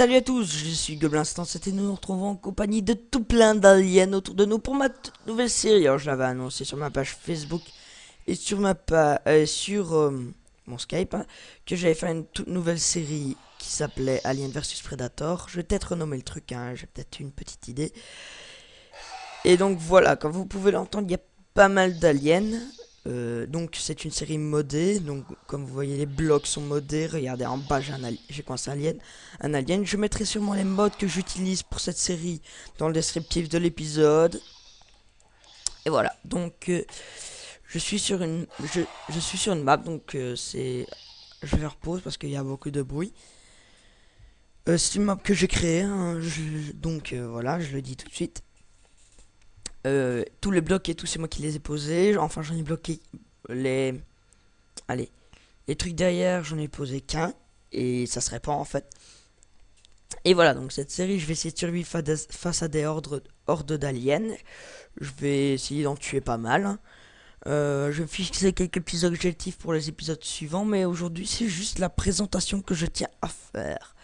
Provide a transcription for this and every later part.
Salut à tous, je suis Goblin Instant et nous nous retrouvons en compagnie de tout plein d'aliens autour de nous pour ma nouvelle série. Alors je l'avais annoncé sur ma page Facebook et sur ma euh, sur euh, mon Skype hein, que j'avais fait une toute nouvelle série qui s'appelait Alien vs Predator. Je vais peut-être renommer le truc, hein, j'ai peut-être une petite idée. Et donc voilà, comme vous pouvez l'entendre, il y a pas mal d'aliens. Euh, donc c'est une série modée, donc comme vous voyez les blocs sont modés, regardez en bas j'ai coincé un alien, un alien, je mettrai sûrement les modes que j'utilise pour cette série dans le descriptif de l'épisode. Et voilà, donc euh, je suis sur une je, map, donc euh, c'est je vais faire pause parce qu'il y a beaucoup de bruit. c'est une map que j'ai créée, hein, donc voilà, je le dis tout de suite. Euh, tous les blocs et tout, c'est moi qui les ai posés. Enfin, j'en ai bloqué les... Allez. Les trucs derrière, j'en ai posé qu'un. Et ça se répand en fait. Et voilà, donc cette série, je vais essayer de survivre face à des ordres, hordes d'aliens. Je vais essayer d'en tuer pas mal. Euh, je vais fixer quelques objectifs pour les épisodes suivants. Mais aujourd'hui, c'est juste la présentation que je tiens à faire.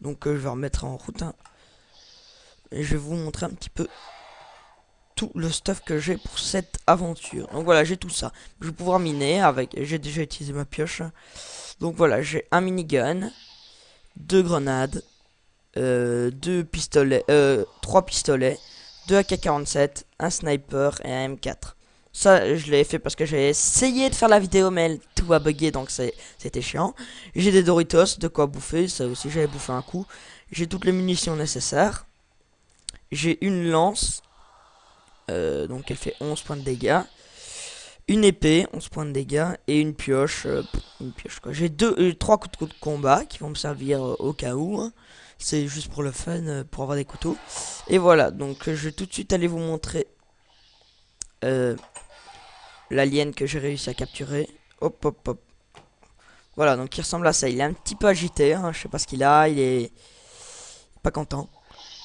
Donc euh, je vais remettre en route. Hein. Et je vais vous montrer un petit peu tout le stuff que j'ai pour cette aventure. Donc voilà, j'ai tout ça. Je vais pouvoir miner avec... J'ai déjà utilisé ma pioche. Donc voilà, j'ai un minigun, deux grenades, euh, deux pistolets, euh, trois pistolets, deux AK-47, un sniper et un M4. Ça, je l'ai fait parce que j'ai essayé de faire la vidéo, mais tout a bugué, donc c'était chiant. J'ai des Doritos, de quoi bouffer, ça aussi j'avais bouffé un coup. J'ai toutes les munitions nécessaires. J'ai une lance, euh, donc elle fait 11 points de dégâts. Une épée, 11 points de dégâts. Et une pioche. Euh, quoi. J'ai deux, euh, trois couteaux de combat qui vont me servir au cas où. Hein. C'est juste pour le fun, pour avoir des couteaux. Et voilà, donc je vais tout de suite aller vous montrer l'alien que j'ai réussi à capturer. Hop, hop, hop. Voilà, donc il ressemble à ça. Il est un petit peu agité, hein. je sais pas ce qu'il a, il est pas content.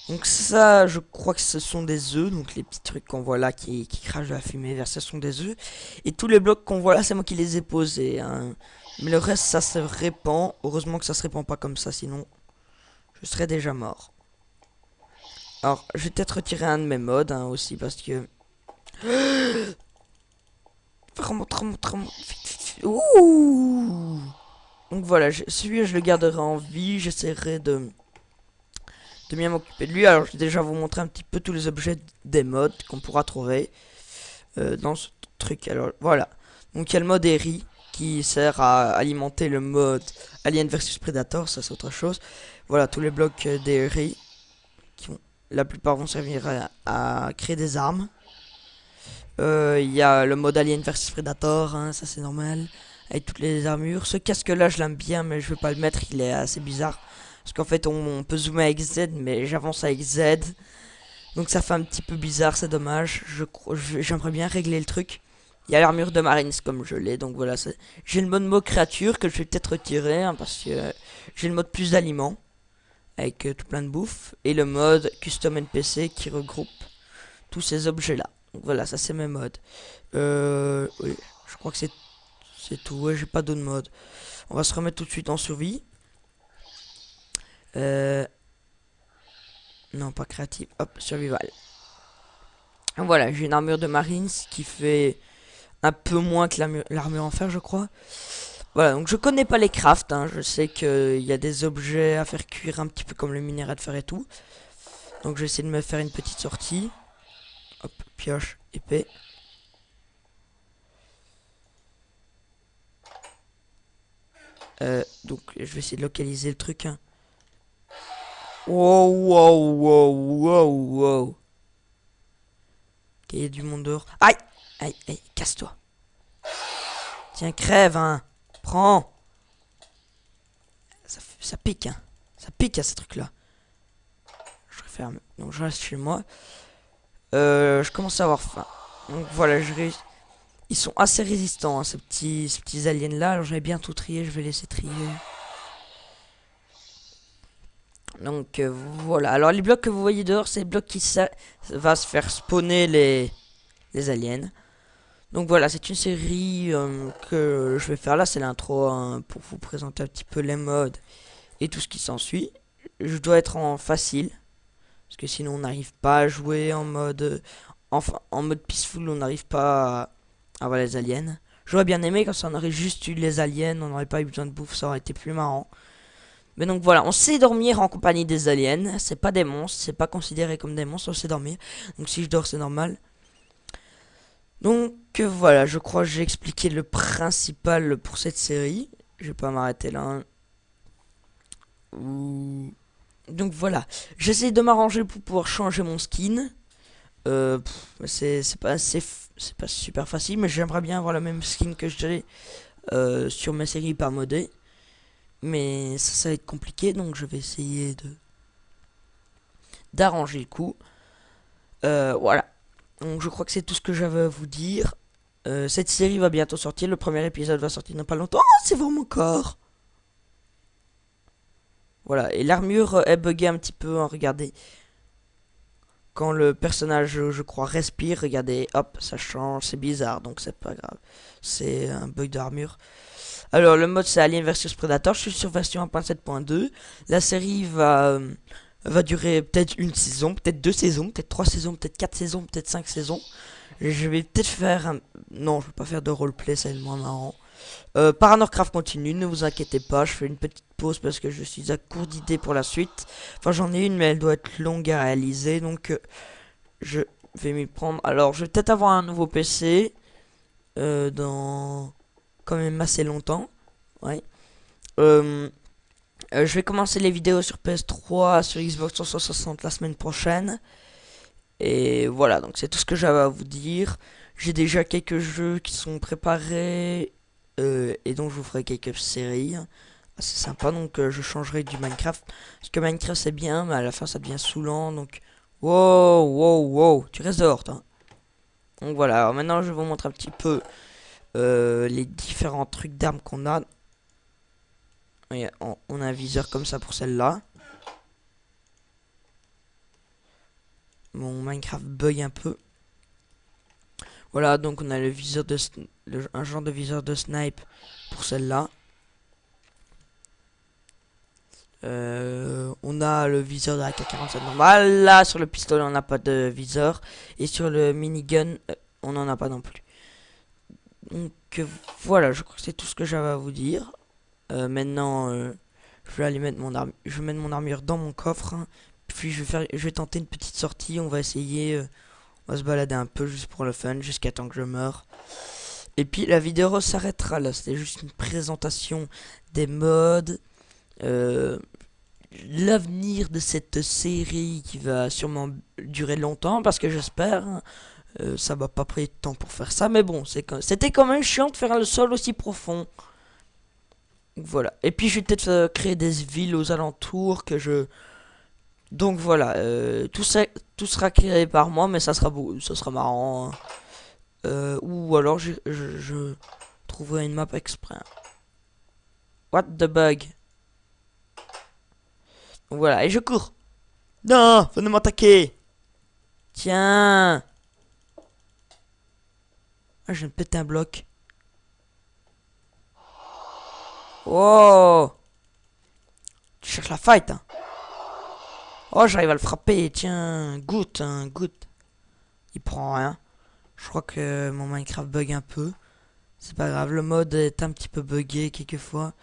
Donc ça, je crois que ce sont des œufs, donc les petits trucs qu'on voit là qui, crachent de la fumée vers ce sont des œufs. Et tous les blocs qu'on voit là, c'est moi qui les ai posés. Hein. Mais le reste, ça se répand. Heureusement que ça se répand pas comme ça, sinon je serais déjà mort. Alors, je vais peut-être retirer un de mes modes hein, aussi, parce que... Remonte, remonte, remonte. Ouh Donc voilà, celui-là, je le garderai en vie. J'essaierai de de bien m'occuper de lui. Alors je vais déjà vous montrer un petit peu tous les objets des modes qu'on pourra trouver euh, dans ce truc. Alors voilà. Donc il y a le mode Eri qui sert à alimenter le mode Alien versus Predator, ça c'est autre chose. Voilà tous les blocs euh, d'Eri qui ont, la plupart vont servir à, créer des armes. Euh, il y a le mode Alien versus Predator, hein, ça c'est normal, avec toutes les armures. Ce casque là je l'aime bien mais je vais pas le mettre, il est assez bizarre. Parce qu'en fait, on, peut zoomer avec Z, mais j'avance avec Z. Donc ça fait un petit peu bizarre, c'est dommage. J'aimerais bien régler le truc. Il y a l'armure de Marines comme je l'ai, donc voilà. J'ai le mode mot créature que je vais peut-être retirer, hein, parce que j'ai le mode plus d'aliments, avec euh, tout plein de bouffe. Et le mode custom NPC qui regroupe tous ces objets-là. Donc voilà, ça c'est mes modes. Euh, oui, je crois que c'est tout. Ouais, j'ai pas d'autres modes. On va se remettre tout de suite en survie. Euh... Non, pas créative. Hop, survival. Voilà, j'ai une armure de Marines qui fait un peu moins que l'armure en fer, je crois. Voilà, donc je connais pas les crafts. Hein. Je sais qu'il y a des objets à faire cuire un petit peu comme le minéral de fer et tout. Donc je vais essayer de me faire une petite sortie. Hop, pioche, épée. Euh, donc je vais essayer de localiser le truc. Hein. Wow, wow, wow, wow, wow. Il y a du monde dehors. Aïe Aïe, aïe, casse-toi. Tiens, crève, hein. Prends. Ça, ça pique, hein. Ça pique à ce truc-là. Je referme. Donc je reste chez moi. Euh, je commence à avoir faim. Donc voilà, je réussis. Ils sont assez résistants, hein, ces petits, ces petits aliens-là. Alors j'avais bien tout trié, je vais laisser trier. Donc euh, voilà. Alors les blocs que vous voyez dehors, c'est les blocs qui ça va se faire spawner les, aliens. Donc voilà, c'est une série euh, que je vais faire là, c'est l'intro hein, pour vous présenter un petit peu les modes et tout ce qui s'ensuit. je dois être en facile. Parce que sinon on n'arrive pas à jouer en mode... Enfin, en mode peaceful, on n'arrive pas à avoir les aliens. J'aurais bien aimé quand ça on aurait juste eu les aliens, on n'aurait pas eu besoin de bouffe, ça aurait été plus marrant. Mais donc voilà, on sait dormir en compagnie des aliens. C'est pas des monstres, c'est pas considéré comme des monstres, on sait dormir. Donc si je dors, c'est normal. Donc voilà, je crois que j'ai expliqué le principal pour cette série. Je vais pas m'arrêter là. Hein. Donc voilà, j'essaie de m'arranger pour pouvoir changer mon skin. Euh, c'est pas, super facile, mais j'aimerais bien avoir la même skin que j'ai euh, sur ma série par modée. Mais ça, va être compliqué, donc je vais essayer de d'arranger le coup. Euh, voilà. Donc je crois que c'est tout ce que j'avais à vous dire. Euh, cette série va bientôt sortir. Le premier épisode va sortir dans pas longtemps. Oh, c'est vraiment corps voilà, et l'armure est buggée un petit peu, hein, regardez. Quand le personnage, je crois, respire, regardez, hop, ça change, c'est bizarre, donc c'est pas grave. C'est un bug d'armure. Alors, le mode c'est Alien vs Predator, je suis sur version 1.7.2. La série va, euh, va durer peut-être une saison, peut-être deux saisons, peut-être trois saisons, peut-être quatre saisons, peut-être cinq saisons. Je vais peut-être faire un... Non, je vais pas faire de roleplay, c'est moins marrant. Euh, Paranorcraft continue, ne vous inquiétez pas, je fais une petite pause parce que je suis à court d'idées pour la suite. Enfin j'en ai une mais elle doit être longue à réaliser donc euh, je vais m'y prendre. Alors je vais peut-être avoir un nouveau PC euh, dans même assez longtemps. Ouais. Euh, je vais commencer les vidéos sur PS3, sur Xbox 360 la semaine prochaine. Et voilà, donc c'est tout ce que j'avais à vous dire. J'ai déjà quelques jeux qui sont préparés euh, et donc je vous ferai quelques séries. C'est sympa, donc euh, je changerai du Minecraft. Parce que Minecraft c'est bien, mais à la fin ça devient saoulant. Donc, wow, wow, wow, tu restes dehors, toi. Donc voilà, alors maintenant je vous montrer un petit peu euh, les différents trucs d'armes qu'on a. on, a un viseur comme ça pour celle-là. Mon Minecraft bug un peu. Voilà, donc on a le viseur de un genre de viseur de snipe pour celle-là. Euh, on a le viseur de la K47 normal. Là, sur le pistolet, on n'a pas de viseur. Et sur le minigun, euh, on n'en a pas non plus. Donc euh, voilà, je crois que c'est tout ce que j'avais à vous dire. maintenant, je vais aller mettre mon armure. Dans mon coffre. Hein. Puis je vais tenter une petite sortie. On va essayer on va se balader un peu juste pour le fun, jusqu'à temps que je meure. Et puis la vidéo s'arrêtera là. C'était juste une présentation des modes. Euh, l'avenir de cette série qui va sûrement durer longtemps parce que j'espère. Euh, ça va pas prendre de temps pour faire ça. Mais bon, c'était quand même chiant de faire le sol aussi profond. Voilà. Et puis je vais peut-être euh, créer des villes aux alentours que je donc voilà, euh, tout, ça, tout sera créé par moi, mais ça sera, beau, ça sera marrant. Hein. Ou alors je, je, trouverai une map exprès. What the bug? Voilà, et je cours. Non, venez m'attaquer. Tiens. Ah, je viens de péter un bloc. Oh Tu cherches la fight, hein Oh, j'arrive à le frapper. Tiens, goutte, un goutte. Il prend rien. Je crois que mon Minecraft bug un peu. C'est pas grave, le mode est un petit peu buggé quelquefois.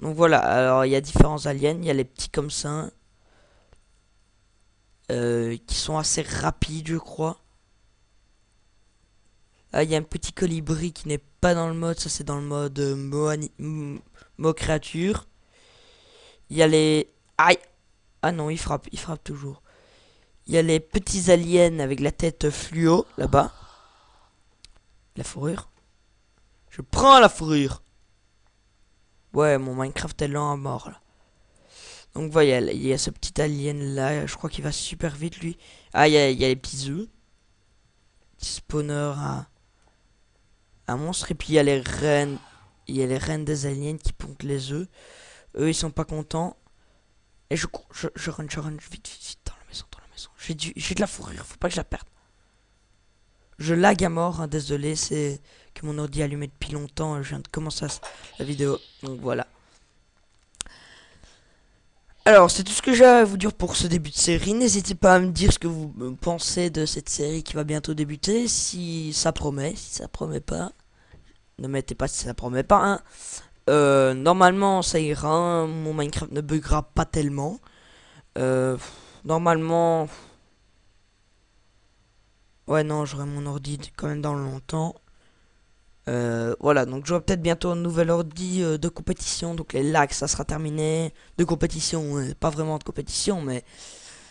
Donc voilà, alors il y a différents aliens. Il y a les petits comme ça. Euh, qui sont assez rapides, je crois. Il y a un petit colibri qui n'est pas dans le mode. Ça, c'est dans le mode euh, mot, créature. Il y a les... Aïe ah non, il frappe, il frappe toujours. Il y a les petits aliens avec la tête fluo, là-bas. La fourrure. Je prends la fourrure. Ouais, mon Minecraft est lent à mort, là. Donc, voyez, il y a ce petit alien là. Je crois qu'il va super vite, lui. Ah, il y a, les petits œufs. Petit spawner à... Un monstre. Et puis, il y a les reines. Il y a les reines des aliens qui pondent les œufs. Eux, ils sont pas contents. Et je je, je run, je run vite, vite, vite, dans la maison, dans la maison. J'ai de la fourrure, faut pas que je la perde. Je lag à mort, hein, désolé, c'est que mon ordi est allumé depuis longtemps, je viens de commencer la vidéo, donc voilà. Alors, c'est tout ce que j'ai à vous dire pour ce début de série. N'hésitez pas à me dire ce que vous pensez de cette série qui va bientôt débuter. Si ça promet, si ça promet pas. Ne mettez pas si ça promet pas. Hein. Euh, normalement, ça ira. Mon Minecraft ne buggera pas tellement. Euh, normalement... Ouais, non, j'aurai mon ordi quand même dans longtemps. Euh, voilà, donc vois peut-être bientôt un nouvel ordi de compétition. Donc les lags, ça sera terminé. De compétition, pas vraiment de compétition, mais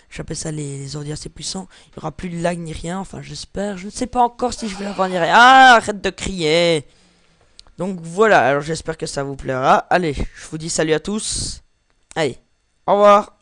j'appelle ça les, les ordi assez puissants. Il n'y aura plus de lag ni rien, enfin j'espère. Je ne sais pas encore si je vais l'avoir ni rien. Ah, arrête de crier Donc voilà, alors j'espère que ça vous plaira. Allez, je vous dis salut à tous. Allez, au revoir